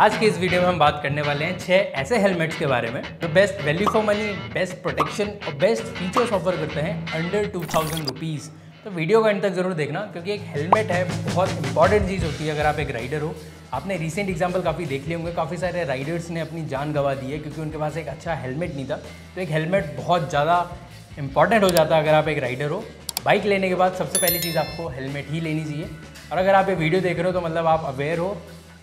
आज के इस वीडियो में हम बात करने वाले हैं छह ऐसे हेलमेट्स के बारे में जो best value for money best protection और बेस्ट फीचर्स ऑफ़र करते हैं अंडर टू थाउज़ेंड रुपीज़ तो वीडियो का एंड तक ज़रूर देखना, क्योंकि एक हेलमेट है, बहुत इंपॉर्टेंट चीज़ होती है अगर आप एक राइडर हो। आपने रिसेंट एग्ज़ाम्पल काफ़ी देख लिए होंगे, काफ़ी सारे राइडर्स ने अपनी जान गंवा दी है, क्योंकि उनके पास एक अच्छा हेलमेट नहीं था। तो एक हेलमेट बहुत ज़्यादा इंपॉर्टेंट हो जाता है अगर आप एक राइडर हो। बाइक लेने के बाद सबसे पहली चीज़ आपको हेलमेट ही लेनी चाहिए। और अगर आप ये वीडियो देख रहे हो तो मतलब आप अवेयर हो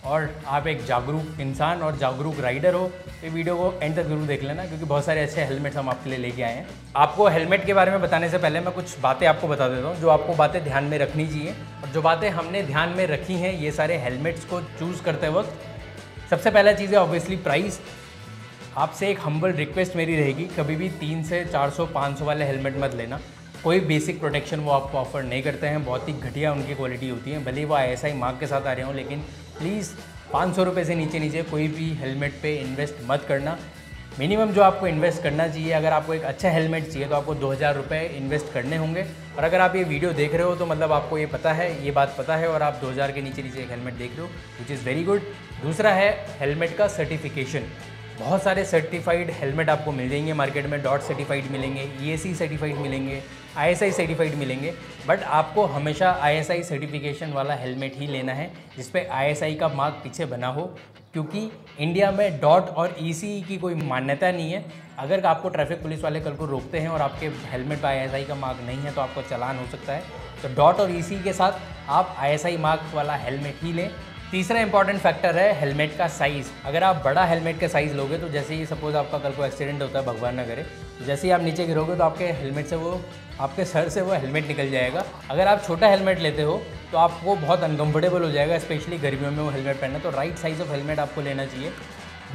और आप एक जागरूक इंसान और जागरूक राइडर हो तो ये वीडियो को एंड तक ज़रूर देख लेना, क्योंकि बहुत सारे अच्छे हेलमेट्स हम आपके लिए लेके आए हैं। आपको हेलमेट के बारे में बताने से पहले मैं कुछ बातें आपको बता देता हूँ, जो आपको बातें ध्यान में रखनी चाहिए। और जो बातें हमने ध्यान में रखी हैं, ये सारे हेलमेट्स को चूज़ करते वक्त, सबसे पहला चीज़ है ऑब्वियसली प्राइस आपसे एक हम्बल रिक्वेस्ट मेरी रहेगी, कभी भी तीन से चार सौ, पाँच सौ वाले हेलमेट मत लेना। कोई बेसिक प्रोटेक्शन वो आपको ऑफ़र नहीं करते हैं, बहुत ही घटिया उनकी क्वालिटी होती है, भले वो आई एस आई मार्क के साथ आ रहे हों, लेकिन प्लीज़ पाँच सौ रुपये से नीचे नीचे कोई भी हेलमेट पे इन्वेस्ट मत करना। मिनिमम जो आपको इन्वेस्ट करना चाहिए, अगर आपको एक अच्छा हेलमेट चाहिए तो आपको दो हज़ार रुपये इन्वेस्ट करने होंगे। और अगर आप ये वीडियो देख रहे हो तो मतलब आपको ये पता है, ये बात पता है, और आप दो हज़ार के नीचे नीचे एक हेलमेट देख रहे हो विच इज़ वेरी गुड दूसरा है हेलमेट का सर्टिफिकेशन बहुत सारे सर्टिफाइड हेलमेट आपको मिल जाएँगे मार्केट में डॉट सर्टिफाइड मिलेंगे ई सर्टिफाइड मिलेंगे आईएसआई सर्टिफाइड मिलेंगे बट आपको हमेशा आईएसआई सर्टिफिकेशन वाला हेलमेट ही लेना है जिस पे आई का मार्क पीछे बना हो, क्योंकि इंडिया में डॉट और ई की कोई मान्यता नहीं है। अगर आपको ट्रैफ़िक पुलिस वाले कल को रोकते हैं और आपके हेलमेट पर आई का मार्क नहीं है तो आपको चलान हो सकता है। तो डॉट और ईसी के साथ आप आई मार्क वाला हेलमेट ही लें। तीसरा इंपॉर्टेंट फैक्टर है हेलमेट का साइज़ अगर आप बड़ा हेलमेट का साइज़ लोगे तो जैसे ही सपोज़ आपका कल को एक्सीडेंट होता है, भगवान न करे तो जैसे ही आप नीचे गिरोगे तो आपके हेलमेट से वो, आपके सर से वो हेलमेट निकल जाएगा. अगर आप छोटा हेलमेट लेते हो तो आपको बहुत अनकम्फर्टेबल हो जाएगा स्पेशली गर्मियों में वो हेलमेट पहनना. तो राइट साइज़ ऑफ़ हेलमेट आपको लेना चाहिए.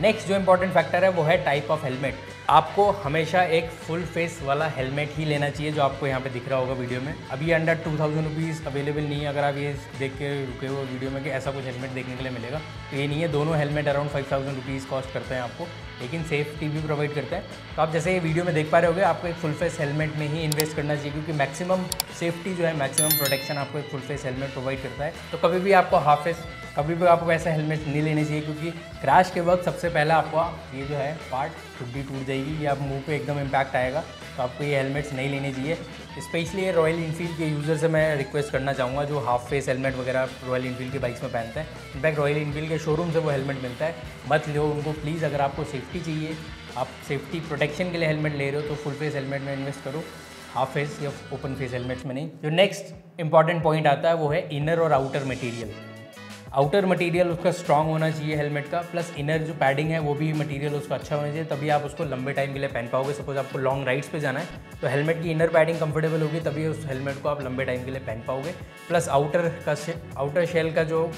नेक्स्ट जो इंपॉर्टेंट फैक्टर है, वो है टाइप ऑफ़ हेलमेट आपको हमेशा एक फुल फेस वाला हेलमेट ही लेना चाहिए जो आपको यहाँ पे दिख रहा होगा वीडियो में। अभी under two thousand rupees available नहीं है, अगर आप ये देख के रुके हो वीडियो में कि ऐसा कुछ हेलमेट देखने के लिए मिलेगा। तो ये नहीं है, दोनों helmet around five thousand rupees cost करते हैं आपको, लेकिन सेफ्टी भी प्रोवाइड करता है। तो आप जैसे ये वीडियो में देख पा रहे होगे, आपको एक फुल फेस हेलमेट में ही इन्वेस्ट करना चाहिए, क्योंकि मैक्सिमम सेफ्टी जो है मैक्सिमम प्रोटेक्शन आपको एक फुल फेस हेलमेट प्रोवाइड करता है। तो कभी भी आपको हाफ़ फेस कभी भी आपको ऐसा हेलमेट नहीं लेने चाहिए, क्योंकि क्रैश के वक्त सबसे पहले आपको ये जो है पार्ट ठुड्डी टूट जाएगी, या मुँह पे एकदम इम्पैक्ट आएगा तो आपको ये हेलमेट्स नहीं लेने चाहिए। स्पेशली रॉयल इनफील्ड के यूज़र से मैं रिक्वेस्ट करना चाहूँगा, जो हाफ़ फेस हेलमेट वगैरह रॉयल इनफील्ड के बाइक्स में पहनते हैं। इनफैक्ट रॉयल इनफील्ड के शोरूम से वो हेलमेट मिलता है। मत लो उनको प्लीज़ अगर आपको सेफ्टी चाहिए, आप सेफ्टी प्रोटेक्शन के लिए हेलमेट ले रहे हो तो फुल फेस हेलमेट में इन्वेस्ट करो। हाफ़ फेस या ओपन फेस हेलमेट्स में नहीं। जो नेक्स्ट इंपॉर्टेंट पॉइंट आता है, वो है इनर और आउटर मटेरियल आउटर मटेरियल उसका स्ट्रांग होना चाहिए हेलमेट का प्लस इनर जो पैडिंग है, वो भी मटेरियल उसका अच्छा होना चाहिए, तभी आप उसको लंबे टाइम के लिए पहन पाओगे। सपोज़ आपको लॉन्ग राइड्स पे जाना है तो हेलमेट की इनर पैडिंग कंफर्टेबल होगी, तभी उस हेलमेट को आप लंबे टाइम के लिए पहन पाओगे। प्लस आउटर का आउटर शेल का जो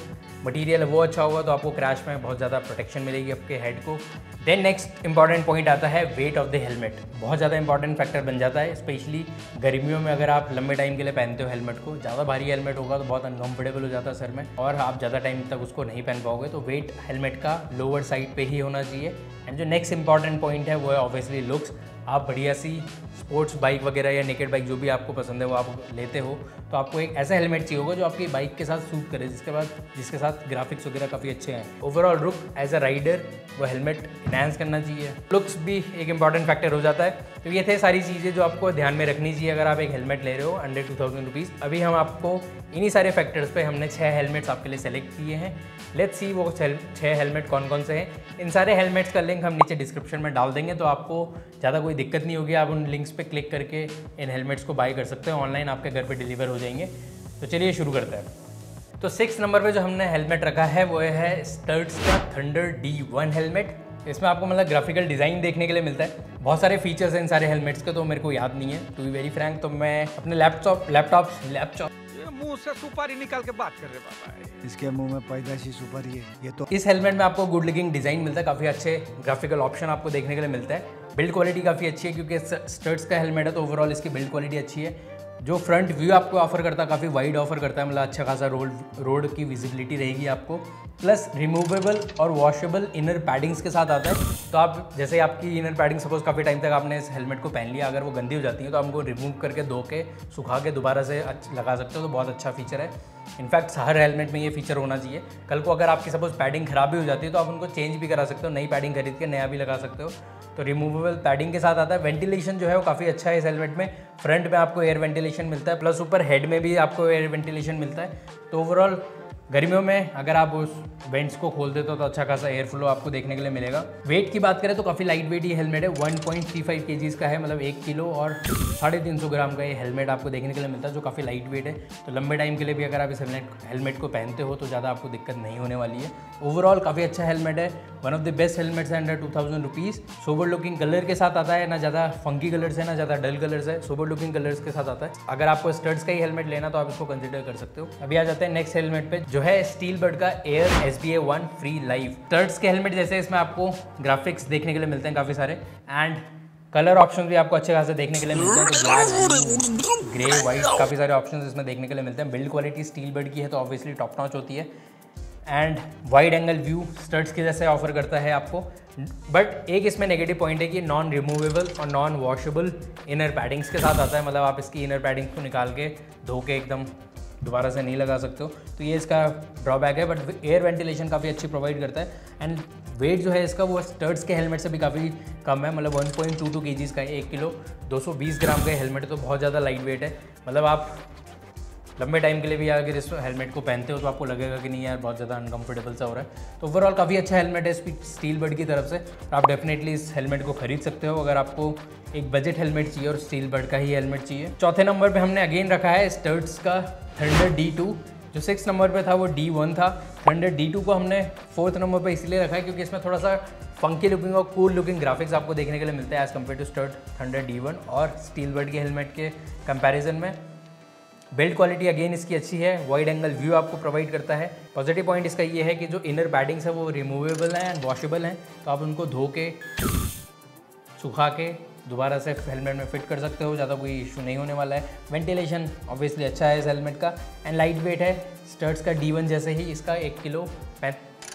मटीरियल है, वो अच्छा होगा तो आपको क्रैश में बहुत ज़्यादा प्रोटेक्शन मिलेगी आपके हेड को। देन नेक्स्ट इंपॉर्टेंट पॉइंट आता है वेट ऑफ़ द हेलमेट बहुत ज़्यादा इंपॉर्टेंट फैक्टर बन जाता है स्पेशली गर्मियों में अगर आप लंबे टाइम के लिए पहनते हो हेलमेट को, ज़्यादा भारी हेलमेट होगा तो बहुत अनकंफर्टेबल हो जाता है सर में और आप ज़्यादा टाइम तक उसको नहीं पहन पाओगे। तो वेट हेलमेट का लोअर साइड पर ही होना चाहिए। एंड जो नेक्स्ट इंपॉर्टेंट पॉइंट है, वो है ऑब्वियसली लुक्स आप बढ़िया सी स्पोर्ट्स बाइक वगैरह या नेकेड बाइक जो भी आपको पसंद है वो आप लेते हो तो आपको एक ऐसा हेलमेट चाहिए होगा जो आपकी बाइक के साथ सूट करे, जिसके बाद, जिसके साथ ग्राफिक्स वगैरह काफ़ी अच्छे हैं। Overall look as a rider वो हेलमेट इनहेंस करना चाहिए। लुक्स भी एक इंपॉर्टेंट फैक्टर हो जाता है। तो ये थे सारी चीज़ें जो आपको ध्यान में रखनी चाहिए अगर आप एक हेलमेट ले रहे हो अंडर टू थाउज़ेंड रुपीज़ अभी हम आपको इन्हीं सारे फैक्टर्स पे हमने छः हेलमेट्स आपके लिए सेलेक्ट किए हैं। लेट्स सी वो छः हेलमेट कौन कौन से हैं। इन सारे हेलमेट्स का लिंक हम नीचे डिस्क्रिप्शन में डाल देंगे तो आपको ज़्यादा कोई दिक्कत नहीं होगी। आप उन लिंक्स पर क्लिक करके इन हेलमेट्स को बाई कर सकते हैं। ऑनलाइन आपके घर पर डिलीवर हो जाएँगे। तो चलिए शुरू करते हैं। तो सिक्स नंबर पे जो हमने हेलमेट रखा है, वो है स्टर्ट्स का थंडर डी वन हेलमेट इसमें आपको मतलब ग्राफिकल डिज़ाइन देखने के लिए मिलता है। बहुत सारे फीचर्स हैं इन सारे हेलमेट्स के तो मेरे को याद नहीं है। टू बी वेरी फ्रैंक तो मैं अपने लैपटॉप लैपटॉप लैपटॉप मुँह से सुपारी निकाल के बात कर रहे बाबा इसके मुँह में पैदाशी सुपारी है। ये तो इस हेलमेट में आपको गुड लुकिंग डिज़ाइन मिलता है। काफ़ी अच्छे ग्राफिकल ऑप्शन आपको देखने के लिए मिलता है। बिल्ड क्वालिटी काफ़ी अच्छी है क्योंकि स्टर्ट्स का हेलमेट है तो ओवरऑल इसकी बिल्ड क्वालिटी अच्छी है। जो फ्रंट व्यू आपको ऑफ़र करता है, काफ़ी वाइड ऑफ़र करता है मतलब अच्छा खासा रोड रोड की विजिबिलिटी रहेगी आपको। प्लस रिमूवेबल और वॉशेबल इनर पैडिंग्स के साथ आता है। तो आप, जैसे आपकी इनर पैडिंग सपोज़ काफ़ी टाइम तक आपने इस हेलमेट को पहन लिया, अगर वो गंदी हो जाती है तो आपको रिमूव करके धो के, सुखा के दोबारा से लगा सकते हो तो बहुत अच्छा फीचर है। इनफैक्ट हर हेलमेट में ये फीचर होना चाहिए। कल को अगर आपकी सपोज़ पैडिंग खराब भी हो जाती है तो आप उनको चेंज भी करा सकते हो, नई पैडिंग खरीद के नया भी लगा सकते हो। तो रिमूवेबल पैडिंग के साथ आता है। वेंटिलेशन जो है वो काफ़ी अच्छा है इस हेलमेट में। फ्रंट में आपको एयर वेंटिलेशन मिलता है प्लस ऊपर हेड में भी आपको एयर वेंटिलेशन मिलता है। तो ओवरऑल गर्मियों में अगर आप उस वेंट्स को खोल देते हो तो अच्छा खासा एयर फ्लो आपको देखने के लिए मिलेगा। वेट की बात करें तो काफ़ी लाइट वेट ये हेलमेट है। 1.35 पॉइंट का है मतलब एक किलो और साढ़े तीन सौ ग्राम का ये हेलमेट आपको देखने के लिए मिलता है, जो काफ़ी लाइट वेट है। तो लंबे टाइम के लिए भी अगर आप इस हेलमेट हेलमेट को पहनते हो तो ज़्यादा आपको दिक्कत नहीं होने वाली है। ओवरऑल काफ़ी अच्छा हेलमेट है। One of the best helmets है under two thousand rupees sober looking colour के साथ आता है, ना ज़्यादा फंकी कलर्स है, ना ज़्यादा डल कलर्स है। सोबर लुकिंग कलर्स के साथ आता है। अगर आपको स्टर्ट्स का ही हेलमेट लेना तो आप इसको कंसिडर कर सकते हो। अभी आ जाते हैं नेक्स्ट हेलमेट पे जो है स्टील बर्ड का air S B A one free live. Studds के हेलमेट जैसे इसमें आपको ग्राफिक्स देखने के लिए मिलते हैं काफ़ी सारे। एंड कलर ऑप्शन भी आपको अच्छे खासे देखने के लिए मिलते हैं तो ग्रे वाइट काफ़ी सारे ऑप्शन इसमें देखने के लिए मिलते हैं। बिल्ड क्वालिटी स्टील बर्ड की है तो ऑब्वियसली टॉप नॉच होती है। And wide angle view Studds के जैसे ऑफ़र करता है आपको। बट एक इसमें नेगेटिव पॉइंट है कि नॉन रिमूवेबल और नॉन वॉशेबल इनर पैडिंग्स के साथ आता है। मतलब आप इसकी इनर पैडिंग्स को निकाल के धो के एकदम दोबारा से नहीं लगा सकते हो। तो ये इसका ड्रॉबैक है बट एयर वेंटिलेशन काफ़ी अच्छी प्रोवाइड करता है। एंड वेट जो है इसका, वो स्टर्ट्स के हेलमेट से भी काफ़ी कम है। मतलब 1.22 पॉइंट का एक किलो। 220 ग्राम का हेलमेट तो बहुत ज़्यादा लाइट वेट है। मतलब आप लंबे टाइम के लिए भी अगर इस हेलमेट को पहनते हो तो आपको लगेगा कि नहीं यार, बहुत ज़्यादा अनकंफर्टेबल सा हो रहा है। तो ओवरऑल काफ़ी अच्छा हेलमेट है स्टील बर्ड की तरफ़ से। आप डेफिनेटली इस हेलमेट को खरीद सकते हो। अगर आपको एक बजट हेलमेट चाहिए और स्टील बर्ड का ही हेलमेट चाहिए। चौथे नंबर पर हमने अगेन रखा है स्टर्ट्स का थंडर डी टू जो सिक्स नंबर पे था, वो डी वन था। थंडर डी टू को हमने फोर्थ नंबर पे इसलिए रखा है क्योंकि इसमें थोड़ा सा फंकी लुकिंग और कूल लुकिंग ग्राफिक्स आपको देखने के लिए मिलते हैं as compare to Studds Thunder D one और स्टील बर्ड के हेलमेट के कंपैरिजन में। बिल्ड क्वालिटी अगेन इसकी अच्छी है वाइड एंगल व्यू आपको प्रोवाइड करता है। पॉजिटिव पॉइंट इसका ये है कि जो इनर पैडिंग्स है वो रिमूवेबल हैं एंड वॉशेबल हैं तो आप उनको धो के, सुखा के दोबारा से हेलमेट में फिट कर सकते हो, ज़्यादा कोई इशू नहीं होने वाला है। वेंटिलेशन ऑब्वियसली अच्छा है इस हेलमेट का। एंड लाइट वेट है स्टर्ट्स का डी जैसे ही इसका एक किलो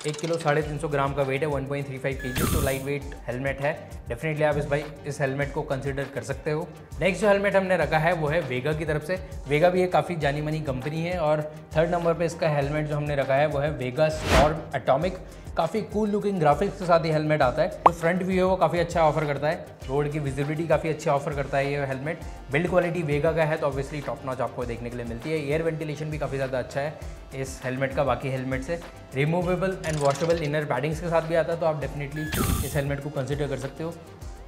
एक किलो साढ़े तीन सौ ग्राम का वेट है one point three five K G तो लाइट वेट हेलमेट है। डेफिनेटली आप इस भाई, इस हेलमेट को कंसिडर कर सकते हो। नेक्स्ट जो हेलमेट हमने रखा है, वो है वेगा की तरफ़ से। वेगा भी एक काफ़ी जानी मानी कंपनी है और थर्ड नंबर पर इसका हेलमेट जो हमने रखा है, वो है वेगा स्टॉर्म एटॉमिक काफ़ी कूल लुकिंग ग्राफिक्स के साथ ये हेलमेट आता है। जो फ्रंट व्यू है, वो काफ़ी अच्छा ऑफ़र करता है। रोड की विजिबिलिटी काफ़ी अच्छी ऑफ़र करता है ये हेलमेट बिल्ड क्वालिटी वेगा का है तो ऑब्वियसली टॉप नॉच आपको देखने के लिए मिलती है। एयर वेंटिलेशन भी काफ़ी ज़्यादा अच्छा है इस हेलमेट का, बाकी हेलमेट से। Removable and washable inner paddings के साथ भी आता है तो आप डेफिनेटली इस हेलमेट को कंसिडर कर सकते हो।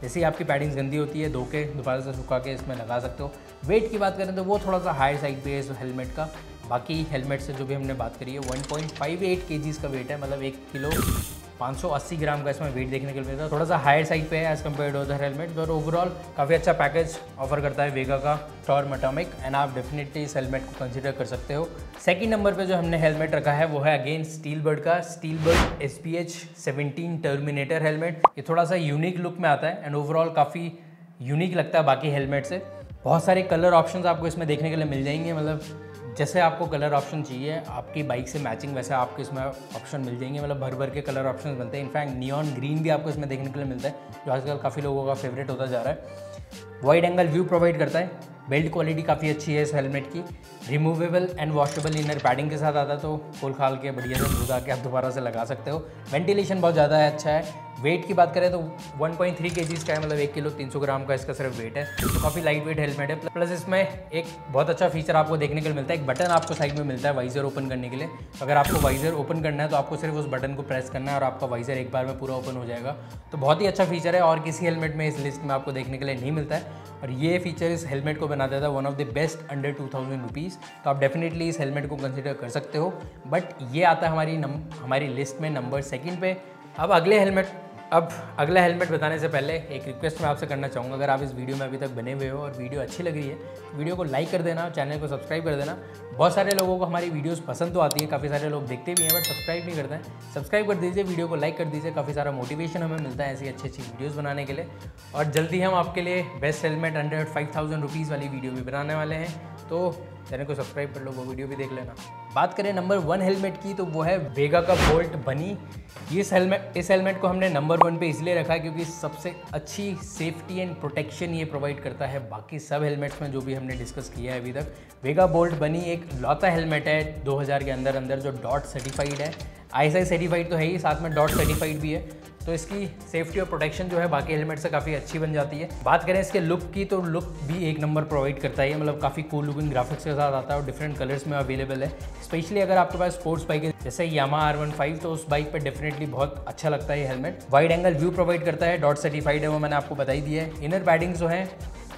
जैसे ही आपकी पैडिंग्स गंदी होती है, धो के, दोबारा से सुखा के इसमें लगा सकते हो। वेट की बात करें तो वो थोड़ा सा हाई साइड पे है इस हेलमेट का। बाकी हेलमेट से जो भी हमने बात करी है 1.58 पॉइंट का वेट है मतलब एक किलो 580 ग्राम का इसमें वेट देखने के लिए मिलता है। थोड़ा सा हायर साइड पे है as compare to other helmet और ओवरऑल काफ़ी अच्छा पैकेज ऑफ़र करता है वेगा का टॉर अटोमिक एंड आप डेफिनेटली इस हेलमेट को कंसिडर कर सकते हो। सेकंड नंबर पे जो हमने हेलमेट रखा है, वो है अगेन स्टील बर्ड का Steelbird S P H seventeen Terminator helmet ये थोड़ा सा यूनिक लुक में आता है एंड ओवरऑल काफ़ी यूनिक लगता है बाकी हेलमेट से। बहुत सारे कलर ऑप्शंस आपको इसमें देखने के लिए मिल जाएँगे मतलब जैसे आपको कलर ऑप्शन चाहिए, आपकी बाइक से मैचिंग वैसे आपको इसमें ऑप्शन मिल जाएँगे। मतलब भर भर के कलर ऑप्शन बनते हैं। इनफैक्ट नियॉन ग्रीन भी आपको इसमें देखने के लिए मिलता है, जो आजकल काफ़ी लोगों का फेवरेट होता जा रहा है। वाइड एंगल व्यू प्रोवाइड करता है। बेल्ट क्वालिटी काफ़ी अच्छी है इस हेलमेट की। Removable and washable inner padding के साथ आता है तो खोल खाल के बढ़िया से धुदा के आप दोबारा से लगा सकते हो। वेंटिलेशन बहुत ज़्यादा अच्छा है। वेट की बात करें तो 1.3 पॉइंट के है मतलब एक किलो 300 ग्राम का इसका सिर्फ़ वेट है। तो काफ़ी लाइट वेट हेलमेट है। प्लस इसमें एक बहुत अच्छा फीचर आपको देखने के लिए मिलता है। एक बटन आपको साइड में मिलता है वाइजर ओपन करने के लिए। अगर आपको वाइजर ओपन करना है तो आपको सिर्फ़ उस बटन को प्रेस करना है और आपका वाइजर एक बार में पूरा ओपन हो जाएगा। तो बहुत ही अच्छा फीचर है और किसी हेलमेट में इस लिस्ट में आपको देखने के लिए नहीं मिलता है। और ये फीचर इस हेलमेट को बना देता है one of the best under two thousand rupees तो आप डेफिनेटली इस हेलमेट को कंसिडर कर सकते हो। बट ये आता है हमारी हमारी लिस्ट में नंबर सेकेंड पे। अब अगले हेलमेट अब अगला हेलमेट बताने से पहले एक रिक्वेस्ट मैं आपसे करना चाहूँगा। अगर आप इस वीडियो में अभी तक बने हुए हो और वीडियो अच्छी लग रही है तो वीडियो को लाइक कर देना चैनल को सब्सक्राइब कर देना। बहुत सारे लोगों को हमारी वीडियोस पसंद तो आती है, काफ़ी सारे लोग देखते भी हैं बट सब्सक्राइब नहीं करते हैं। सब्सक्राइब कर दीजिए वीडियो को लाइक कर दीजिए। काफ़ी सारा मोटिवेशन हमें मिलता है ऐसी अच्छी अच्छी वीडियोज़ बनाने के लिए। और जल्दी हम आपके लिए best helmet under five thousand rupees वाली वीडियो भी बनाने वाले हैं। तो चैनल को सब्सक्राइब कर लो, वो वीडियो भी देख लेना। बात करें नंबर वन हेलमेट की तो वो है वेगा का बोल्ट बनी इस हेलमेट इस हेलमेट को हमने नंबर वन पे इसलिए रखा है क्योंकि सबसे अच्छी सेफ्टी एंड प्रोटेक्शन ये प्रोवाइड करता है बाकी सब हेलमेट्स में जो भी हमने डिस्कस किया है अभी तक। वेगा बोल्ट बनी एक लौता हेलमेट है 2000 के अंदर अंदर जो डॉट सर्टिफाइड है। ISI सर्टिफाइड तो है ही, साथ में डॉट सर्टिफाइड भी है। तो इसकी सेफ्टी और प्रोटेक्शन जो है बाकी हेलमेट से काफ़ी अच्छी बन जाती है। बात करें इसके लुक की तो लुक भी एक नंबर प्रोवाइड करता है मतलब काफ़ी कूल लुकिंग ग्राफिक्स के साथ आता है और डिफरेंट कलर्स में अवेलेबल है। स्पेशली अगर आपके पास स्पोर्ट्स बाइक है, जैसे यामा आर वन फाइव तो उस बाइक पर डेफिनेटली बहुत अच्छा लगता है helmet wide angle view provide करता है डॉट सर्टिफाइड है, वो मैंने आपको बताई दी है। इनर पैडिंग जो है,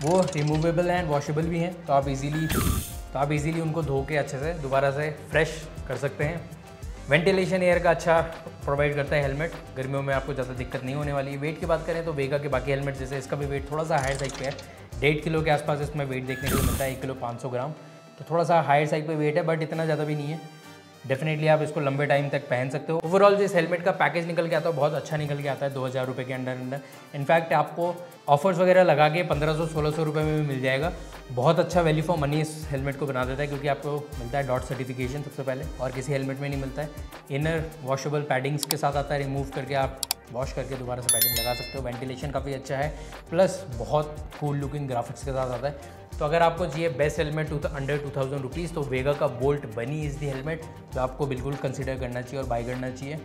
वो रिमूवेबल हैं वॉशेबल भी हैं। तो आप इजीली तो आप इजीली उनको धो के अच्छे से दोबारा से फ्रेश कर सकते हैं। वेंटिलेशन एयर का अच्छा प्रोवाइड करता है हेलमेट गर्मियों में आपको ज़्यादा दिक्कत नहीं होने वाली। है वेट की बात करें तो वेगा के बाकी हेलमेट जैसे इसका भी वेट थोड़ा सा हायर साइड पे है। डेढ़ किलो के आसपास इसमें वेट देखने को मिलता है, एक किलो पाँच सौ ग्राम। तो थोड़ा सा हायर साइड पे वेट है बट इतना ज़्यादा भी नहीं है। डेफिनेटली आप इसको लंबे टाइम तक पहन सकते हो। ओवरऑल जिस हेलमेट का पैकेज निकल के आता है बहुत अच्छा निकल के आता है दो हज़ार रुपये के अंडर अंडर इनफैक्ट आपको ऑफर्स वगैरह लगा के पंद्रह सौ, सोलह सौ रुपये में भी मिल जाएगा। बहुत अच्छा वैल्यू फॉर मनी इस हेलमेट को बना देता है, क्योंकि आपको मिलता है डॉट सर्टिफिकेशन सबसे पहले, और किसी हेलमेट में नहीं मिलता है। इनर वॉशेबल पैडिंग्स के साथ आता है रिमूव करके आप वॉश करके दोबारा से पैडिंग लगा सकते हो। वेंटिलेशन काफ़ी अच्छा है प्लस बहुत कूल लुकिंग ग्राफिक्स के साथ आता है। तो अगर आपको चाहिए best helmet to under two thousand rupees तो वेगा का बोल्ट बनी इज़ दी हेलमेट जो आपको बिल्कुल कंसिडर करना चाहिए और बाई करना चाहिए।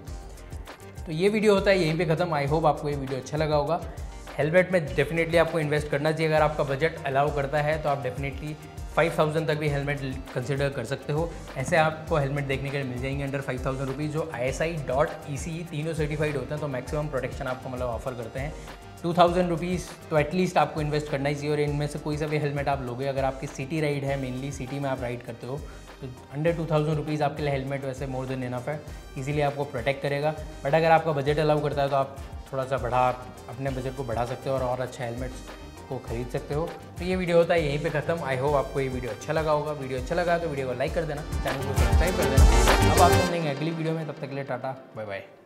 तो ये वीडियो होता है, यहीं पे ख़त्म। आई होप आपको ये वीडियो अच्छा लगा होगा। हेलमेट में डेफिनेटली आपको इन्वेस्ट करना चाहिए। अगर आपका बजट अलाउ करता है तो आप डेफिनेटली फाइव थाउज़ेंड तक भी हेलमेट कंसिडर कर सकते हो। ऐसे आपको हेलमेट देखने के लिए मिल जाएँगे अंडर फाइव थाउज़ेंड रुपीज़ जो I S I dot E सी तीनों सर्टिफाइड होते हैं तो मैक्सिमम प्रोटेक्शन आपको मतलब ऑफ़र करते हैं। टू थाउज़ेंड रुपीज़ तो एटलीस्ट आपको इन्वेस्ट करना ही चाहिए और इनमें से कोई सा भी हेलमेट आप लोगे, अगर आपकी सिटी राइड है मेनली सिटी में आप राइड करते हो तो अंडर टू थाउज़ेंड रुपीज़ आपके लिए हेलमेट वैसे मोर देन इनफ है। इजीली आपको प्रोटेक्ट करेगा। बट अगर आपका बजट अलाउ करता है तो आप थोड़ा सा बढ़ा, अपने बजट को बढ़ा सकते हो और और अच्छा हेलमेट्स को खरीद सकते हो। तो ये वीडियो होता है यहीं पे खत्म। आई होप आपको ये वीडियो अच्छा लगा होगा। वीडियो अच्छा लगा तो वीडियो को लाइक कर देना। चैनल को सब्सक्राइब कर देना। अब आपको मिलेंगे अगली वीडियो में, तब तक के लिए टाटा बाय बाय